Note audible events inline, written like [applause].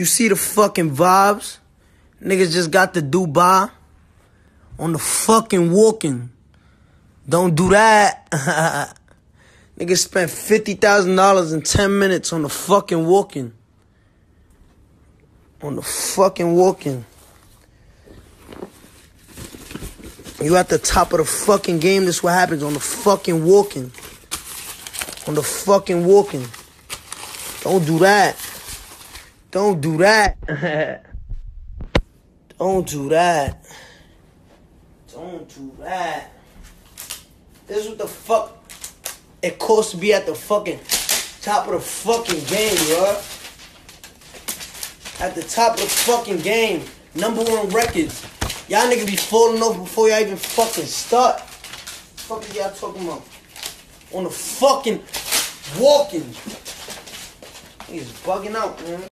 You see the fucking vibes? Niggas just got the Dubai on the fucking walking. Don't do that. [laughs] Niggas spent $50,000 in 10 minutes on the fucking walking. On the fucking walking. You at the top of the fucking game, this what happens on the fucking walking. On the fucking walking. Don't do that. Don't do that. [laughs] Don't do that. Don't do that. This is what the fuck it costs to be at the fucking top of the fucking game, yo. At the top of the fucking game. Number one records. Y'all niggas be falling off before y'all even fucking start. What the fuck are y'all talking about? On the fucking walking. He's bugging out, man.